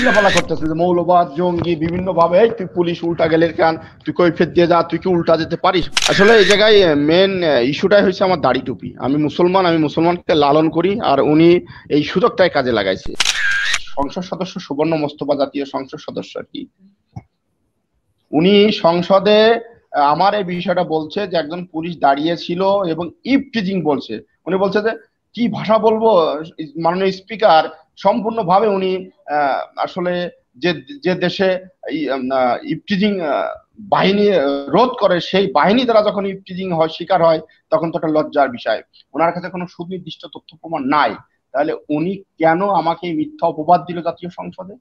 চিল্লাপালা করতেছে যে মৌলবাদ, জঙ্গি বিভিন্ন ভাবে তুই পুলিশ উল্টা গেলে কেন? তুই কৈফিয়ত দিয়ে যা, তুই কি উল্টা যেতে পারিস? আসলে এই জায়গায় মেন ইস্যুটাই হয়েছে আমার দাড়ি টুপি। আমি মুসলমান, আমি মুসলমানকে লালন করি আর উনি এই সুযোগটাই কাজে লাগাইছে। সংসদ সদস্য সুবর্ণ মোস্তফা জাতীয় সংসদ সদস্য আর কি। উনি সংসদে আমার এই বিষয়টা বলছে যে একজন পুলিশ দাঁড়িয়ে ছিল এবং ইফ টিজিং বলছে। উনি বলছে যে, কি ভাষা বলব? মাননীয় স্পিকার সম্পূর্ণভাবে উনি আসলে যে যে দেশে ইফটিজিং বাহিনী রোধ করে সেই বাহিনী দ্বারা যখন ইফটিজিং হয় শিকার হয় তখন তো একটা লজ্জার বিষয়। ওনার কাছে কোনো সুনির্দিষ্ট তথ্য প্রমাণ নাই। তাহলে উনি কেন আমাকে মিথ্যা অপবাদ দিল জাতীয় সংসদে?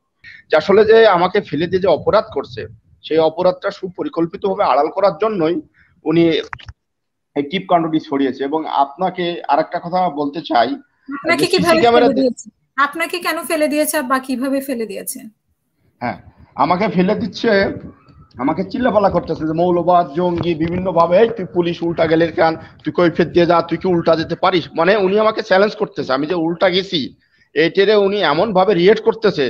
যে আসলে যে আমাকে ফেলে দিয়ে যে অপরাধ করছে সেই অপরাধটা সুপরিকল্পিতভাবে আড়াল করার জন্যই উনি এই টিপ কাণ্ডটি ছড়িয়েছে। এবং আপনাকে আরেকটা কথা বলতে চাই। ক্যামেরা আপনাকে কেন ফেলে দিয়েছে বা কীভাবে ফেলে দিয়েছে? হ্যাঁ আমাকে ফেলে দিচ্ছে, আমাকে চিল্লাপালা করতেছে যে মৌলবাদ, জঙ্গি বিভিন্ন ভাবে তুই পুলিশ উল্টা গেলে কেন? তুই কৈফিয়ত দিয়ে যা, তুই কি উল্টা যেতে পারিস? মানে উনি আমাকে চ্যালেঞ্জ করতেছে, আমি যে উল্টা গেছি, এইটারে উনি এমন ভাবে রিয়েক্ট করতেছে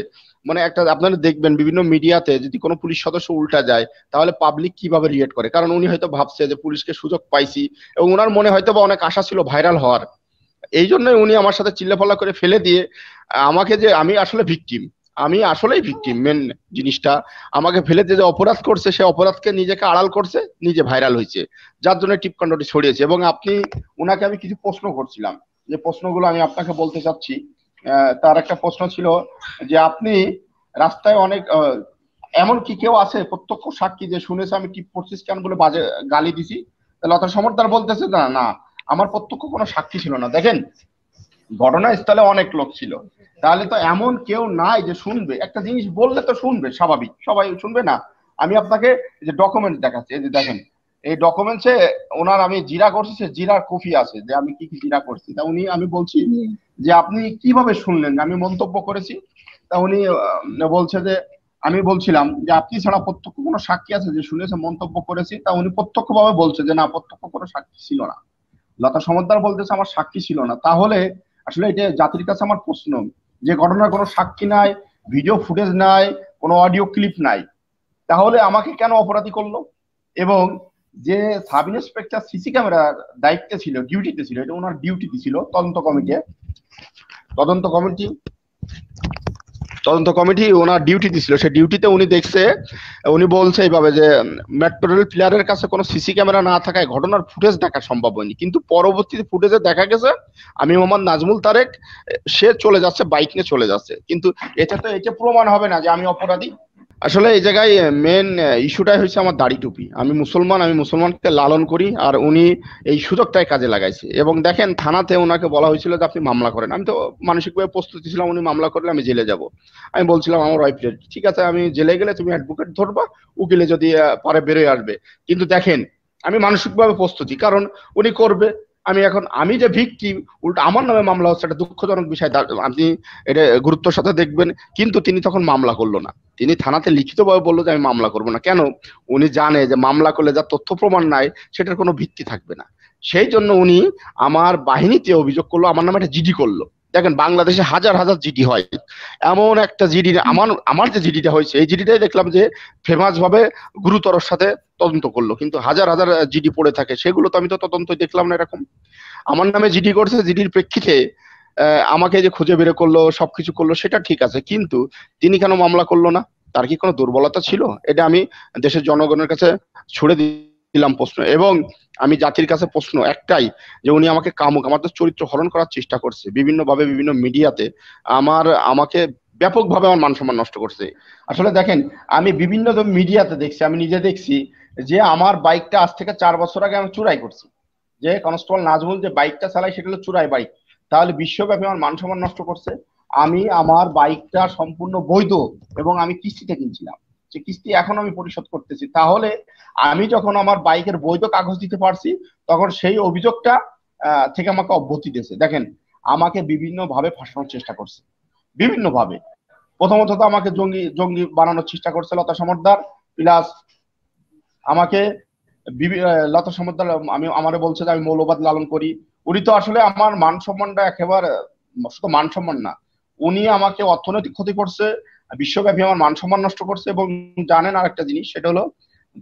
মানে একটা আপনারা দেখবেন বিভিন্ন মিডিয়াতে যদি কোনো পুলিশ সদস্য উল্টা যায়, তাহলে পাবলিক কীভাবে রিয়েক্ট করে? কারণ উনি হয়তো ভাবছে যে পুলিশকে সুযোগ পাইছি, এবং ওনার মনে হয়তো বা অনেক আশা ছিল ভাইরাল হওয়ার। এই জন্যই উনি আমার সাথে চিল্লাপাল্লা করে ফেলে দিয়ে, আমাকে যে আমি আসলে ভিকটিম, আমি আসলেই ভিকটিম মেন জিনিসটা। আমাকে ফেলে দিয়ে যে অপরাধ করছে, সে অপরাধকে নিজেকে আড়াল করছে, নিজে ভাইরাল হয়েছে। যার জন্য টিপকাণ্ডটি ছড়িয়েছে। এবং আপনি ওনাকে আমি কিছু প্রশ্ন করছিলাম। যে প্রশ্নগুলো আমি আপনাকে বলতে চাচ্ছি তার একটা প্রশ্ন ছিল যে আপনি রাস্তায় অনেক এমন কি কেউ আছে প্রত্যক্ষ সাক্ষী যে শুনেছে আমি টিপ করছিস কেন বলে বাজে গালি দিছি? তা লতা সমর্দার বলতেছে না না আমার প্রত্যক্ষ কোনো সাক্ষী ছিল না। দেখেন, ঘটনাস্থলে অনেক লোক ছিল। তাহলে তো এমন কেউ নাই যে শুনবে। একটা জিনিস বললে তো শুনবে, স্বাভাবিক। সবাই শুনবে না। আমি আপনাকে যে ডকুমেন্ট দেখাচ্ছি, এই যে দেখেন, এই ডকুমেন্টসে ওনার আমি জিরা করছি, সে জিরার কপি আছে যে আমি কি কি জিরা করছি। তা উনি, আমি বলছি যে আপনি কীভাবে শুনলেন? আমি মন্তব্য করেছি। তা উনি বলছে যে, আমি বলছিলাম যে আপনি ছাড়া প্রত্যক্ষ কোনো সাক্ষী আছে যে শুনেছে, মন্তব্য করেছি। তা উনি প্রত্যক্ষভাবে বলছে যে না, প্রত্যক্ষ কোনো সাক্ষী ছিল না। লতা সমদ্দার বলতেছে আমার সাক্ষী ছিল না। তাহলে আসলে এটা জাতির কাছে আমার প্রশ্ন। যে ঘটনার কোনো সাক্ষী নাই ভিডিও ফুটেজ নাই, কোনো অডিও ক্লিপ নাই। তাহলে আমাকে কেন অপরাধী করল? এবং যে সাব ইন্সপেক্টর সিসি ক্যামেরার দায়িত্বে ছিল ডিউটিতে ছিল, এটা ওনার ডিউটিতে ছিল তদন্ত কমিটি তদন্ত কমিটি তদন্ত কমিটি ওনার ডিউটি ছিল সেই ডিউটিতে উনি দেখছে, উনি বলছে এইভাবে যে মেট্রোরেল প্লেয়ারের কাছে কোনো সিসি ক্যামেরা না থাকায় ঘটনার ফুটেজ দেখা সম্ভব হয়নি। কিন্তু পরবর্তীতে ফুটেজে দেখা গেছে, আমি মোহাম্মদ নাজমুল তারেক, সে চলে যাচ্ছে বাইক নিয়ে চলে যাচ্ছে। কিন্তু এটা তো এটা প্রমাণ হবে না যে আমি অপরাধী। আসলে এই জায়গায় মেন ইস্যুটাই হয়েছে আমার দাড়ি টুপি। আমি মুসলমান, আমি মুসলমানকে লালন করি, আর উনি এই সুযোগটাই কাজে লাগাইছে। এবং দেখেন, থানাতে ওনাকে বলা হয়েছিল যে আপনি মামলা করেন। আমি তো মানসিকভাবে প্রস্তুতি ছিলাম, উনি মামলা করলে আমি জেলে যাব। আমি বলছিলাম, আমার ওয়াইফ ঠিক আছে, আমি জেলে গেলে তুমি অ্যাডভোকেট ধরবা, উকিলে যদি পরে বেরোয় আসবে। কিন্তু দেখেন, আমি মানসিকভাবে প্রস্তুতি, কারণ উনি করবে। আমি এখন, আমি যে ভিকটিম উল্টো আমার নামে মামলা হচ্ছে একটা দুঃখজনক বিষয়। আপনি এটা গুরুত্বের সাথে দেখবেন, কিন্তু তিনি তখন মামলা করল না। তিনি থানাতে লিখিতভাবে বলল যে আমি মামলা করব না। কেন? উনি জানে যে মামলা করলে যা তথ্য প্রমাণ নাই, সেটার কোনো ভিত্তি থাকবে না। সেই জন্য উনি আমার বাহিনীতে অভিযোগ করল, আমার নামে একটা জিডি করল। দেখেন, বাংলাদেশে হাজার হাজার জিডি হয়। এমন একটা জিডি আমার আমার যে জিডিটা হয়েছে, এই জিডিটাই দেখলাম যে ফেমাস ভাবে গুরুতর সাথে তদন্ত করল। কিন্তু হাজার হাজার জিডি পড়ে থাকে, সেগুলো তো আমি তো তদন্ত দেখলাম না এরকম। আমার নামে জিডি করছে জিডির প্রেক্ষিতে আমাকে যে খুঁজে বের করল, সবকিছু করল, সেটা ঠিক আছে। কিন্তু তিনি কেন মামলা করল না? তার কি কোনো দুর্বলতা ছিল? এটা আমি দেশের জনগণের কাছে ছুড়ে দিলাম প্রশ্ন। এবং আমি জাতির কাছে প্রশ্ন একটাই, যে উনি আমাকে কামুক, আমার তো চরিত্র হরণ করার চেষ্টা করছে বিভিন্ন ভাবে বিভিন্ন মিডিয়াতে আমার, আমাকে ব্যাপকভাবে আমার মান সম্মান নষ্ট করছে। আসলে দেখেন, আমি বিভিন্ন মিডিয়াতে দেখছি, আমি নিজে দেখছি যে আমার বাইকটা আজ থেকে চার বছর আগে আমি চুরাই করছি। যে কনস্টেবল নাজমুল যে বাইকটা চালাই সেটা হলো চুরাই বাইক। তাহলে বিশ্বব্যাপী আমার মান সম্মান নষ্ট করছে। আমি আমার বাইকটা সম্পূর্ণ বৈধ এবং আমি কিস্তিতে কিনছিলাম। যে কিস্তি এখন আমি পরিশোধ করতেছি। তাহলে আমি যখন আমার বাইকের বৈধ কাগজ দিতে পারছি, তখন সেই অভিযোগটা থেকে আমাকে অব্যাহতি দিয়েছে। দেখেন, আমাকে বিভিন্ন ভাবে ফাঁসানোর চেষ্টা করছে। বিভিন্ন ভাবে প্রথমত তো আমাকে জঙ্গি জঙ্গি বানানোর চেষ্টা করছে লতা সমর্দার, প্লাস আমাকে লতা সমর্দার, আমি, আমারে বলছে যে আমি মৌলবাদ লালন করি। উনি তো আসলে আমার মান সম্মানটা একেবারে, শুধু মান সম্মান না উনি আমাকে অর্থনৈতিক ক্ষতি করছে, বিশ্বব্যাপী আমার মান সম্মান নষ্ট করছে এবং জানেন আরেকটা জিনিস, সেটা হলো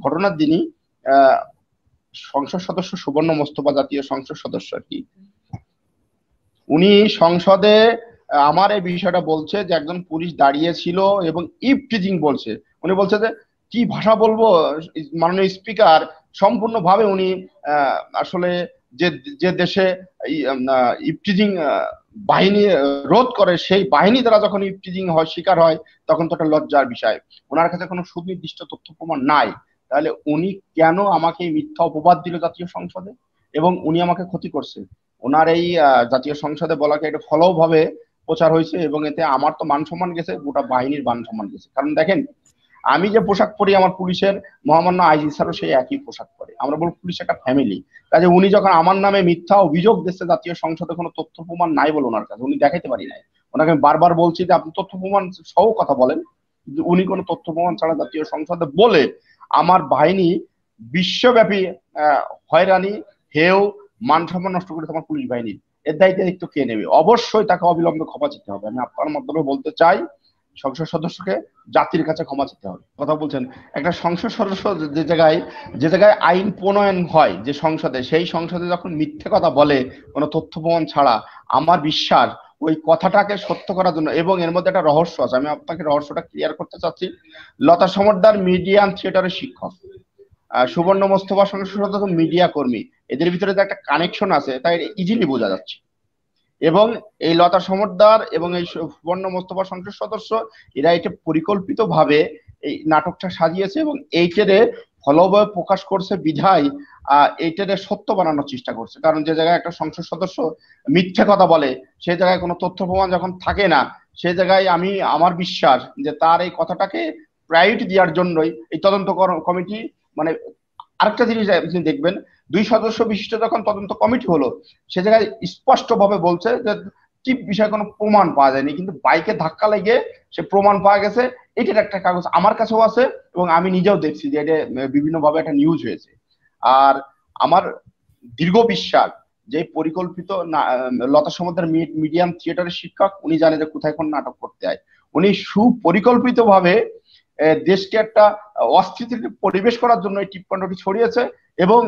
ঘটনার দিনই সংসদ সদস্য সুবর্ণ মোস্তফা জাতীয় সংসদ সদস্য আর কি। উনি সংসদে আমার এই বিষয়টা বলছে যে একজন পুলিশ দাঁড়িয়ে ছিল এবং ইফটিজিং বলছে। উনি বলছে যে, কি ভাষা বলব, মাননীয় স্পিকার? সম্পূর্ণভাবে উনি আসলে যে যে দেশে ইফটিজিং বাহিনী রোধ করে, সেই বাহিনী দ্বারা যখন ইফটিজিং হয়, শিকার হয়, তখন তো একটা লজ্জার বিষয়। ওনার কাছে কোনো সুনির্দিষ্ট তথ্য প্রমাণ নাই। তাহলে উনি কেন আমাকে মিথ্যা অপবাদ দিল জাতীয় সংসদে? এবং উনি আমাকে ক্ষতি করছে। ওনার এই জাতীয় সংসদে বলাকে এটা ফলো ভাবে প্রচার হয়েছে এবং এতে আমার তো মান সম্মান গেছে, গোটা বাহিনীর মান সম্মান গেছে। কারণ দেখেন আমি যে পোশাক পরি আমার পুলিশের, মহামান্য আইজি স্যারও সেই একই পোশাক পরে। আমরা বলব পুলিশ একটা ফ্যামিলি কাজে উনি যখন আমার নামে মিথ্যা অভিযোগ দিচ্ছে, জাতীয় সংসদে কোনো তথ্য প্রমাণ নাই বলে ওনার কাছে, উনি দেখাইতে পারি নাই। ওনাকে আমি বারবার বলছি যে, আপনি তথ্য প্রমাণ সহ কথা বলেন উনি কোনো তথ্য প্রমাণ ছাড়া জাতীয় সংসদে বলে আমার বাহিনী বিশ্বব্যাপী হয়রানি, হেও, মান সম্মান নষ্ট করে আমার পুলিশ বাহিনীর। এর দায়িত্ব কে নেবে? অবশ্যই তাকে অবিলম্বে ক্ষমা চেতে হবে। আমি আপনার মাধ্যমে বলতে চাই সংসদ সদস্যকে জাতির কাছে ক্ষমা চেতে হবে। কথা বলছেন, একটা সংসদ সদস্য যে- জায়গায়, যে জায়গায় আইন প্রণয়ন হয়, যে সংসদে, সেই সংসদে যখন মিথ্যে কথা বলে, কোনো তথ্য প্রমাণ ছাড়া, আমার বিশ্বাস ওই কথাটাকে সত্য করার জন্য, এবং এর মধ্যে একটা রহস্য আছে, আমি আপনাকে রহস্যটা ক্লিয়ার করতে চাচ্ছি। লতা সমর্দার মিডিয়াম থিয়েটারের শিক্ষক সুবর্ণ মোস্তফা সংসদ সদস্য মিডিয়া কর্মী, এদের ভিতরে যে একটা কানেকশন আছে, তাই ইজিলি বোঝা যাচ্ছে। এবং এই লতা সমর্দার এবং এই সু- সুবর্ণ মোস্তফা সংসদ সদস্য, এরা এটা পরিকল্পিত ভাবে এই নাটকটা সাজিয়েছে এবং এইটারে ফলভাবে প্রকাশ করছে বিধায় এইটারে সত্য বানানোর চেষ্টা করছে। কারণ যে জায়গায় একটা সংসদ সদস্য মিথ্যে কথা বলে সেই জায়গায় কোনো তথ্য প্রমাণ যখন থাকে না সেই জায়গায় আমি, আমার বিশ্বাস যে তার এই কথাটাকে প্রায়োরিটি দেওয়ার জন্যই এই তদন্ত কমিটি মানে আরেকটা জিনিস দেখবেন দুই সদস্য বিশিষ্ট যখন তদন্ত কমিটি হলো, সে জায়গায় স্পষ্টভাবে বলছে যে কি বিষয়ে কোনো প্রমাণ পাওয়া যায়নি, কিন্তু বাইকে ধাক্কা লেগে সে প্রমাণ পাওয়া গেছে, এটার একটা কাগজ আমার কাছেও আছে এবং আমি নিজেও দেখছি যে এটা বিভিন্ন ভাবে একটা নিউজ হয়েছে। আর আমার দীর্ঘ বিশ্বাস যে পরিকল্পিত লতা সমুদ্রের মিডিয়াম থিয়েটারের শিক্ষক, উনি জানে যে কোথায় কোন নাটক করতে হয়। উনি সুপরিকল্পিত ভাবে দেশকে একটা অস্থিতির পরিবেশ করার জন্য এই টিপকাণ্ডটি ছড়িয়েছে এবং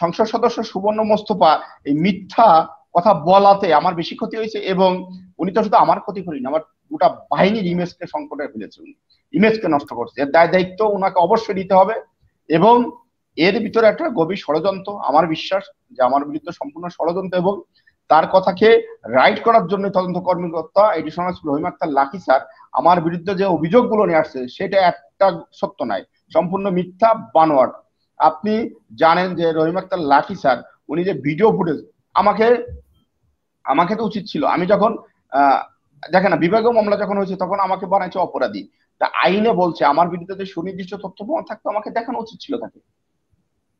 সংসদ সদস্য সুবর্ণ মোস্তফা এই মিথ্যা কথা বলাতে আমার বেশি ক্ষতি হয়েছে এবং উনি তো শুধু আমার ক্ষতি করেনি আমার গোটা বাহিনীর ইমেজকে সংকটে ফেলেছে উনি, ইমেজকে নষ্ট করছে। এর দায় দায়িত্ব ওনাকে অবশ্যই নিতে হবে এবং এর ভিতরে একটা গভীর ষড়যন্ত্র, আমার বিশ্বাস যে আমার বিরুদ্ধে সম্পূর্ণ ষড়যন্ত্র এবং তার কথাকে রাইট করার জন্য তদন্ত কর্মকর্তা, এডিশনাল রহিম আক্তার লাকি স্যার, আমার বিরুদ্ধে যে অভিযোগগুলো নিয়ে আসছে, সেটা একটা সত্য নয়। সম্পূর্ণ মিথ্যা বানোয়াট। আপনি জানেন যে রহিম আক্তার লাকি স্যার, উনি যে ভিডিও ফুটেজ আমাকে আমাকে তো উচিত ছিল। আমি যখন দেখেন না, বিভাগীয় মামলা যখন হয়েছে, তখন আমাকে বানাইছে অপরাধী। তা আইনে বলছে, আমার বিরুদ্ধে যে সুনির্দিষ্ট তথ্য প্রমাণ থাকতো, আমাকে দেখানো উচিত ছিল তাকে।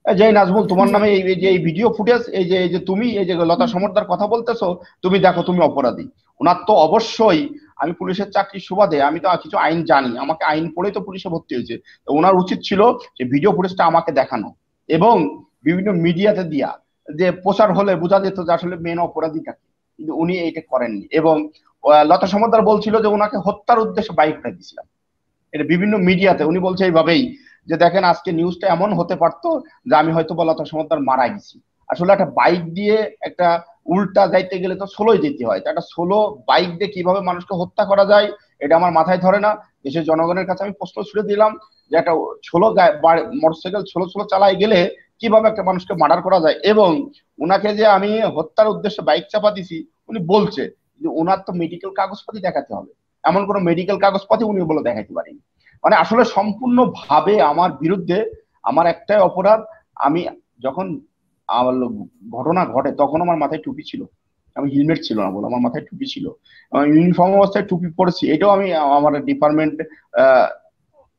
যে নাজমুল, তোমার নামে এই যে, এই ভিডিও ফুটেজ এই যে এই যে তুমি, এই যে লতা সমর্দার কথা বলতেছো, তুমি দেখো, তুমি অপরাধী। ওনার তো অবশ্যই আমি পুলিশের চাকরির সুবাদে আমি তো কিছু আইন জানি, আমাকে আইন পড়েই তো পুলিশে ভর্তি হয়েছে। ওনার উচিত ছিল যে ভিডিও ফুটেজটা আমাকে দেখানো এবং বিভিন্ন মিডিয়াতে দিয়া যে প্রচার হলে বোঝা যেত যে আসলে মেন অপরাধী কাকে। কিন্তু উনি এইটা করেননি এবং লতা সমদ্দার বলছিল যে ওনাকে হত্যার উদ্দেশ্যে বাইকটা দিয়েছিলাম। এটা বিভিন্ন মিডিয়াতে উনি বলছে এইভাবেই যে দেখেন আজকে নিউজটা এমন হতে পারতো যে আমি হয়তো বা লতা সমদ্দার মারা গেছি। আসলে একটা বাইক দিয়ে একটা উল্টা যাইতে গেলে তো সোলোই যেতে হয়। তো একটা সোলো বাইক দিয়ে কীভাবে মানুষকে হত্যা করা যায়, এটা আমার মাথায় ধরে না। দেশের জনগণের কাছে আমি প্রশ্ন ছুড়ে দিলাম যে একটা ছোলো মোটরসাইকেল ছোলো ছোলো চালায় গেলে কীভাবে একটা মানুষকে মার্ডার করা যায়? এবং ওনাকে যে আমি হত্যার উদ্দেশ্যে বাইক চাপা দিছি, উনি বলছে যে ওনার তো মেডিকেল কাগজপাতি দেখাতে হবে। এমন কোনো মেডিকেল কাগজপাতি উনি বলে দেখাতে পারেনি। মানে আসলে সম্পূর্ণ ভাবে আমার বিরুদ্ধে আমার একটাই অপরাধ, আমি যখন ঘটনা ঘটে, তখন আমার মাথায় টুপি ছিল। আমি হেলমেট ছিল না বলে, আমার মাথায় টুপি ছিল। ইউনিফর্ম অবস্থায় টুপি পরেছি, এটাও আমি, আমার ডিপার্টমেন্ট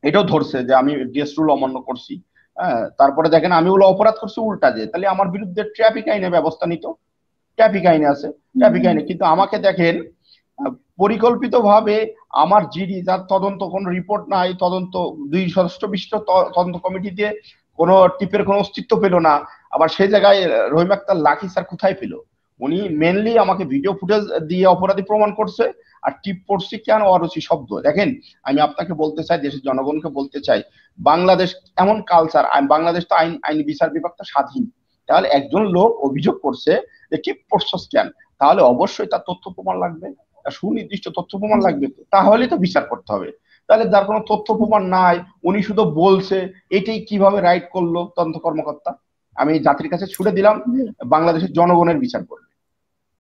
এটাও ধরছে যে আমি ড্রেস রুল অমান্য করছি। হ্যাঁ তারপরে দেখেন আমি ওগুলো অপরাধ করছি উল্টা যে। তাহলে আমার বিরুদ্ধে ট্রাফিক আইনে ব্যবস্থা নিত। ট্রাফিক আইনে আছে ট্রাফিক আইনে। কিন্তু আমাকে দেখেন পরিকল্পিত ভাবে আমার জিডি, যার তদন্ত কোন রিপোর্ট নাই, তদন্ত, দুই সদস্য ত- তদন্ত কমিটি দিয়ে কোনো টিপের কোনো অস্তিত্ব পেল না। আবার সেই জায়গায় রহিম আক্তার লাকি স্যার কোথায় পেল? উনি মেনলি আমাকে ভিডিও ফুটেজ দিয়ে অপরাধী প্রমাণ করছে, আর টিপ পড়ছি কেন অরুচি শব্দ। দেখেন, আমি আপনাকে বলতে চাই, দেশের জনগণকে বলতে চাই, বাংলাদেশ এমন কালচার বাংলাদেশ তো আইন আইন বিচার বিভাগটা স্বাধীন। তাহলে একজন লোক অভিযোগ করছে যে টিপ পড়ছস কেন? তাহলে অবশ্যই তার তথ্য প্রমাণ লাগবে সুনির্দিষ্ট তথ্য প্রমাণ লাগবে। তাহলেই তো বিচার করতে হবে। তাহলে যার কোনো তথ্য প্রমাণ নাই উনি শুধু বলছে এটাই কীভাবে রাইট করল তদন্ত কর্মকর্তা? আমি জাতির কাছে ছুটে দিলাম বাংলাদেশের জনগণের বিচার করবে।